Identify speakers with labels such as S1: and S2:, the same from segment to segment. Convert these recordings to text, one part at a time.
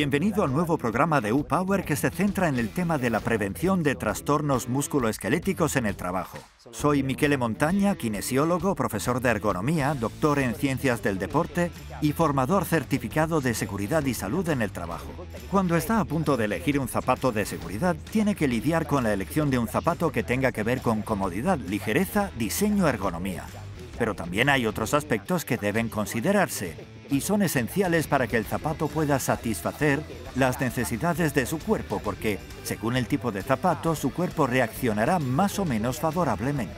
S1: Bienvenido al nuevo programa de U-Power que se centra en el tema de la prevención de trastornos musculoesqueléticos en el trabajo. Soy Miquele Montaña, kinesiólogo, profesor de ergonomía, doctor en ciencias del deporte y formador certificado de seguridad y salud en el trabajo. Cuando está a punto de elegir un zapato de seguridad, tiene que lidiar con la elección de un zapato que tenga que ver con comodidad, ligereza, diseño, ergonomía. Pero también hay otros aspectos que deben considerarse y son esenciales para que el zapato pueda satisfacer las necesidades de su cuerpo porque, según el tipo de zapato, su cuerpo reaccionará más o menos favorablemente.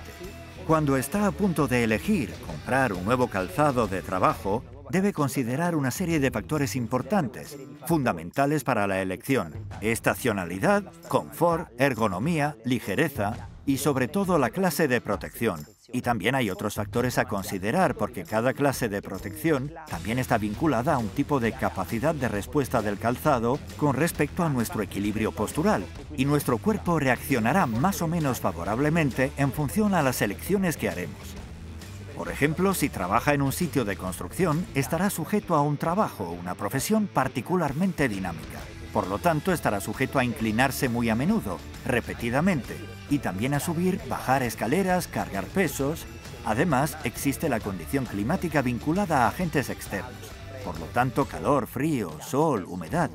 S1: Cuando está a punto de elegir comprar un nuevo calzado de trabajo, debe considerar una serie de factores importantes, fundamentales para la elección. Estacionalidad, confort, ergonomía, ligereza y sobre todo la clase de protección, y también hay otros factores a considerar porque cada clase de protección también está vinculada a un tipo de capacidad de respuesta del calzado con respecto a nuestro equilibrio postural y nuestro cuerpo reaccionará más o menos favorablemente en función a las elecciones que haremos. Por ejemplo, si trabaja en un sitio de construcción, estará sujeto a un trabajo o una profesión particularmente dinámica. Por lo tanto, estará sujeto a inclinarse muy a menudo, repetidamente, y también a subir, bajar escaleras, cargar pesos. Además, existe la condición climática vinculada a agentes externos. Por lo tanto, calor, frío, sol, humedad.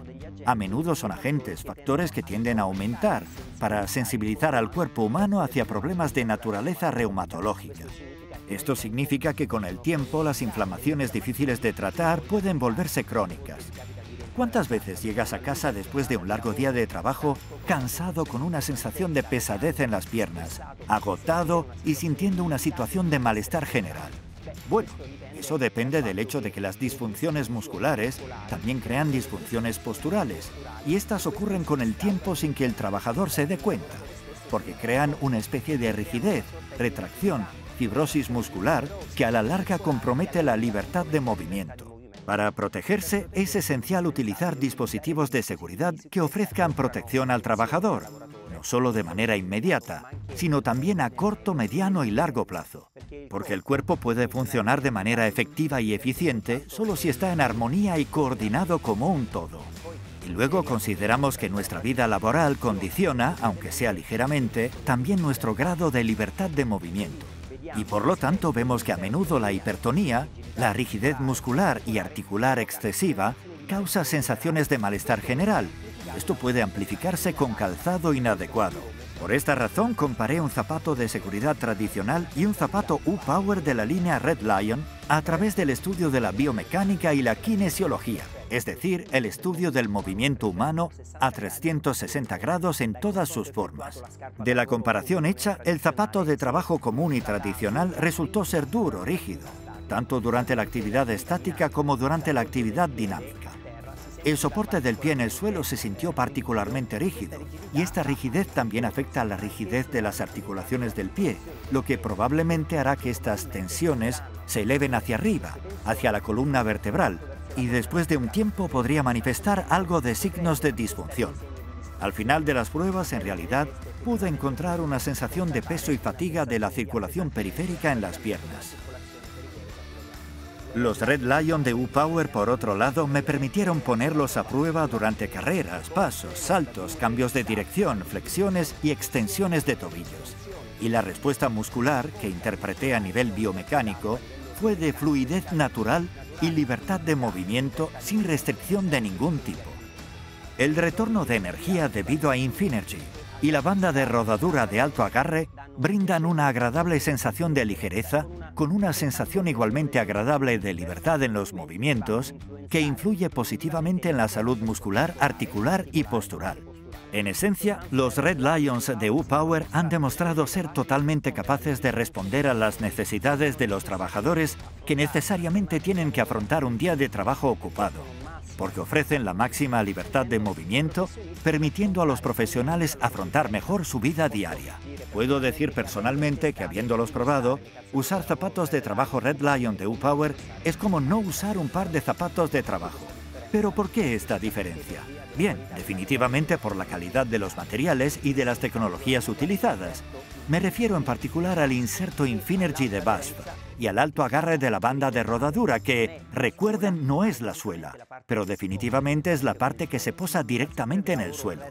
S1: A menudo son agentes, factores que tienden a aumentar para sensibilizar al cuerpo humano hacia problemas de naturaleza reumatológica. Esto significa que con el tiempo las inflamaciones difíciles de tratar pueden volverse crónicas ¿Cuántas veces llegas a casa después de un largo día de trabajo cansado con una sensación de pesadez en las piernas, agotado y sintiendo una situación de malestar general? Bueno, eso depende del hecho de que las disfunciones musculares también crean disfunciones posturales y estas ocurren con el tiempo sin que el trabajador se dé cuenta, porque crean una especie de rigidez, retracción, fibrosis muscular que a la larga compromete la libertad de movimiento. Para protegerse es esencial utilizar dispositivos de seguridad que ofrezcan protección al trabajador, no solo de manera inmediata, sino también a corto, mediano y largo plazo. Porque el cuerpo puede funcionar de manera efectiva y eficiente solo si está en armonía y coordinado como un todo. Y luego consideramos que nuestra vida laboral condiciona, aunque sea ligeramente, también nuestro grado de libertad de movimiento y por lo tanto vemos que a menudo la hipertonía, la rigidez muscular y articular excesiva, causa sensaciones de malestar general. Esto puede amplificarse con calzado inadecuado. Por esta razón comparé un zapato de seguridad tradicional y un zapato U-Power de la línea Red Lion a través del estudio de la biomecánica y la kinesiología es decir, el estudio del movimiento humano a 360 grados en todas sus formas. De la comparación hecha, el zapato de trabajo común y tradicional resultó ser duro, rígido, tanto durante la actividad estática como durante la actividad dinámica. El soporte del pie en el suelo se sintió particularmente rígido, y esta rigidez también afecta a la rigidez de las articulaciones del pie, lo que probablemente hará que estas tensiones se eleven hacia arriba, hacia la columna vertebral, y después de un tiempo podría manifestar algo de signos de disfunción. Al final de las pruebas, en realidad, pude encontrar una sensación de peso y fatiga de la circulación periférica en las piernas. Los Red Lion de U-Power, por otro lado, me permitieron ponerlos a prueba durante carreras, pasos, saltos, cambios de dirección, flexiones y extensiones de tobillos. Y la respuesta muscular, que interpreté a nivel biomecánico, fue de fluidez natural y libertad de movimiento sin restricción de ningún tipo. El retorno de energía debido a Infinergy y la banda de rodadura de alto agarre brindan una agradable sensación de ligereza con una sensación igualmente agradable de libertad en los movimientos que influye positivamente en la salud muscular, articular y postural. En esencia, los Red Lions de U-Power han demostrado ser totalmente capaces de responder a las necesidades de los trabajadores que necesariamente tienen que afrontar un día de trabajo ocupado, porque ofrecen la máxima libertad de movimiento, permitiendo a los profesionales afrontar mejor su vida diaria. Puedo decir personalmente que habiéndolos probado, usar zapatos de trabajo Red Lion de U-Power es como no usar un par de zapatos de trabajo. Pero ¿por qué esta diferencia? Bien, definitivamente por la calidad de los materiales y de las tecnologías utilizadas. Me refiero en particular al inserto Infinergy de BASF, y al alto agarre de la banda de rodadura, que, recuerden, no es la suela, pero definitivamente es la parte que se posa directamente en el suelo.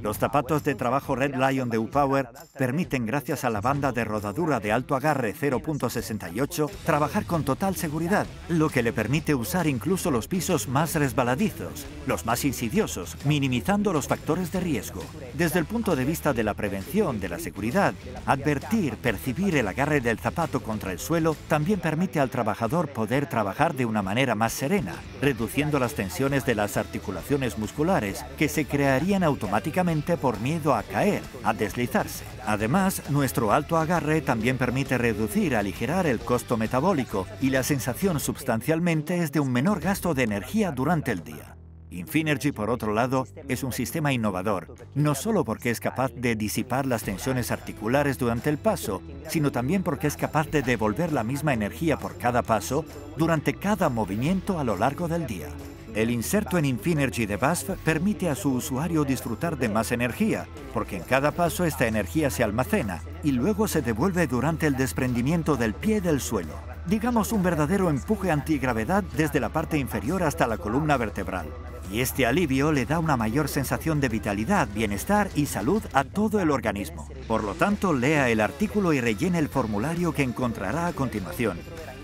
S1: Los zapatos de trabajo Red Lion de U-Power permiten, gracias a la banda de rodadura de alto agarre 0.68, trabajar con total seguridad, lo que le permite usar incluso los pisos más resbaladizos, los más insidiosos, minimizando los factores de riesgo. Desde el punto de vista de la prevención, de la seguridad, advertir, percibir el agarre del zapato contra el suelo también permite al trabajador poder trabajar de una manera más serena, reduciendo las tensiones de las articulaciones musculares que se crearían automáticamente por miedo a caer, a deslizarse. Además, nuestro alto agarre también permite reducir, aligerar el costo metabólico y la sensación sustancialmente es de un menor gasto de energía durante el día. Infinergy, por otro lado, es un sistema innovador, no solo porque es capaz de disipar las tensiones articulares durante el paso, sino también porque es capaz de devolver la misma energía por cada paso durante cada movimiento a lo largo del día. El inserto en Infinergy de BASF permite a su usuario disfrutar de más energía, porque en cada paso esta energía se almacena y luego se devuelve durante el desprendimiento del pie del suelo. Digamos un verdadero empuje antigravedad desde la parte inferior hasta la columna vertebral. Y este alivio le da una mayor sensación de vitalidad, bienestar y salud a todo el organismo. Por lo tanto, lea el artículo y rellene el formulario que encontrará a continuación.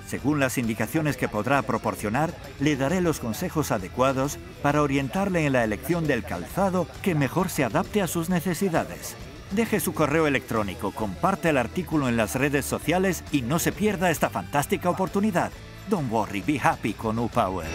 S1: Según las indicaciones que podrá proporcionar, le daré los consejos adecuados para orientarle en la elección del calzado que mejor se adapte a sus necesidades. Deje su correo electrónico, comparte el artículo en las redes sociales y no se pierda esta fantástica oportunidad. Don't worry, be happy con U-Power.